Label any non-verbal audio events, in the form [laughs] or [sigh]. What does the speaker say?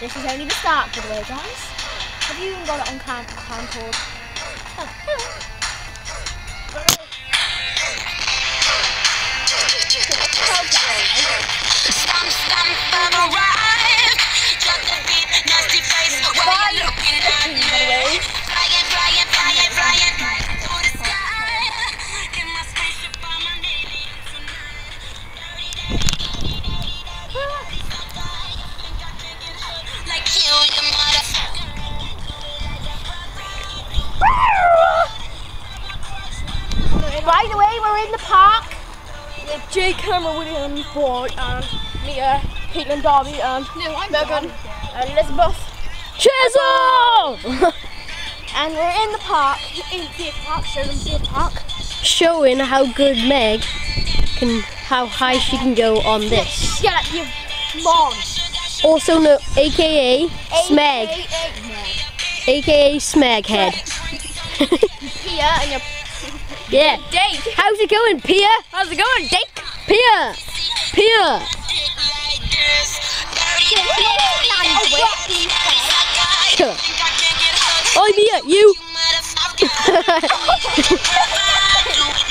This is only the start, by the way, guys. Have you even got it on cam? By the way, we're in the park with J. Cameron William, Boy, and Mia, Caitlin Darby, and no, I'm Megan, and Elizabeth Chisel! [laughs] and we're in the park, in Theatre Park, show them Park. Showing how good Meg can, how high she can go on this. Shut up, you mom! Also no, AKA Smeg, AKA Smeg head. Here, [laughs] and Yeah. date. How's it going, Pia? How's it going, date? Pia! Pia! Oi, Mia, you! [laughs] [laughs]